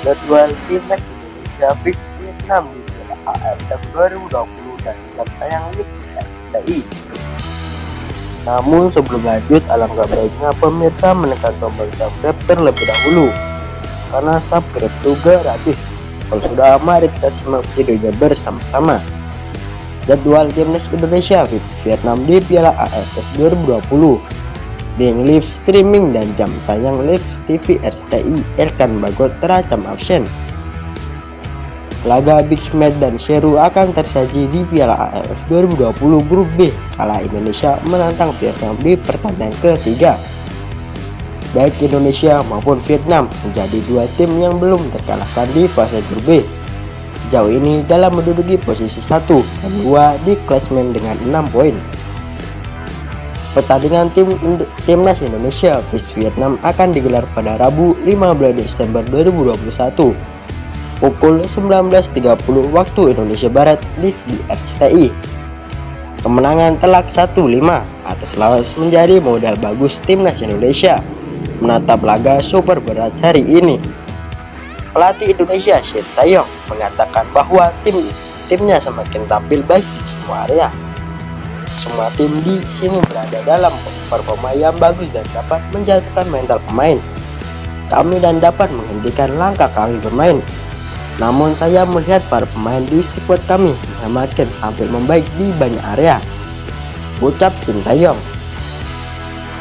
jadwal timnas Indonesia fix Vietnam di Piala AFF 2020 dan jam tayang Liga RCTI. Namun sebelum lanjut, alangkah baiknya pemirsa menekan tombol subscribe terlebih dahulu karena subscribe juga gratis. Kalau sudah, mari kita simak videonya bersama-sama. Jadwal timnas Indonesia Vietnam di Piala AFF 2020 dengan live streaming dan jam tayang live TV RCTI Elkan Bagot terancam absen. Laga Big Match dan seru akan tersaji di Piala AFF 2020 Grup B kala Indonesia menantang Vietnam di pertandingan ketiga. Baik Indonesia maupun Vietnam menjadi dua tim yang belum terkalahkan di fase Grup B. Sejauh ini dalam menduduki posisi 1 dan 2 di klasmen dengan 6 poin. Pertandingan tim timnas Indonesia vs Vietnam akan digelar pada Rabu 15 Desember 2021 pukul 19.30 waktu Indonesia Barat di RCTI. Kemenangan telak 1-5 atas Laos menjadi modal bagus timnas Indonesia menatap laga super berat hari ini. Pelatih Indonesia Shin Taeyong mengatakan bahwa tim timnya semakin tampil baik di semua area. Semua tim di sini berada dalam performa yang bagus dan dapat menjatuhkan mental pemain. Kami dan dapat menghentikan langkah kami bermain namun saya melihat para pemain di squad kami yang makin hampir membaik di banyak area. Ucap Sintayong.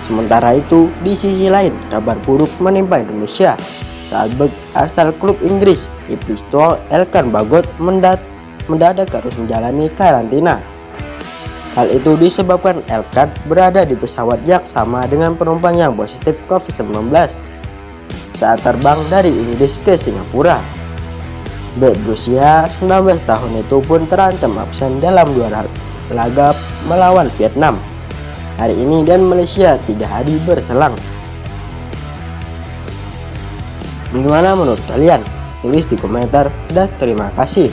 Sementara itu, di sisi lain, kabar buruk menimpa Indonesia saat bek asal klub Inggris Ipswich Elkan Bagot mendadak harus menjalani karantina. Hal itu disebabkan Elkan berada di pesawat yang sama dengan penumpang yang positif COVID-19 saat terbang dari Inggris ke Singapura. Bek berusia 19 tahun itu pun terancam absen dalam dua laga melawan Vietnam hari ini dan Malaysia tiga hari berselang. Bagaimana menurut kalian? Tulis di komentar dan terima kasih.